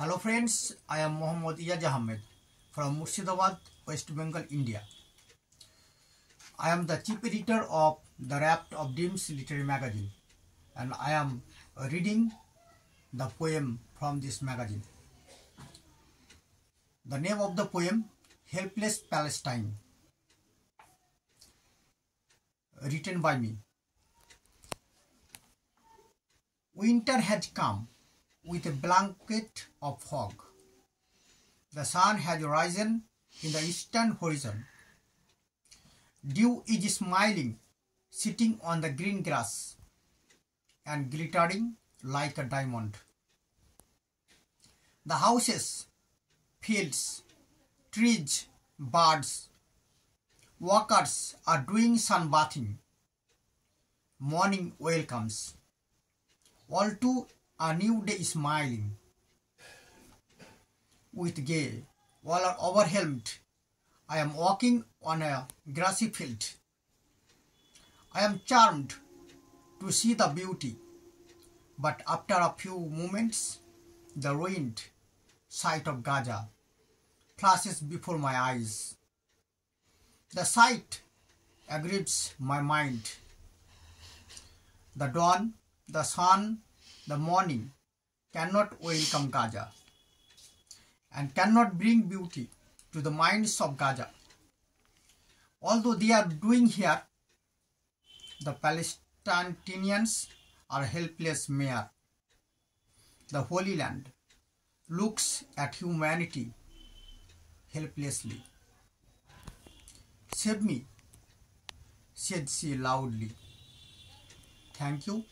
Hello friends, I am Mohammad Ejaj Ahamed from Murshidabad, West Bengal, India. I am the chief editor of the Rapt of Dreams literary magazine and I am reading the poem from this magazine. The name of the poem Helpless Palestine written by me. Winter has come with a blanket of fog. The sun has risen in the eastern horizon. Dew is smiling, sitting on the green grass and glittering like a diamond. The houses, fields, trees, birds, workers are doing sunbathing. Morning welcomes. All to a new day is smiling. With gay, all are overwhelmed. I am walking on a grassy field. I am charmed to see the beauty, but after a few moments, the ruined sight of Gaza flashes before my eyes. The sight aggrieves my mind. The dawn, the sun, the morning cannot welcome Gaza and cannot bring beauty to the minds of Gaza. Although they are doing here, the Palestinians are helpless mere. The Holy Land looks at humanity helplessly. Save me, said she loudly. Thank you.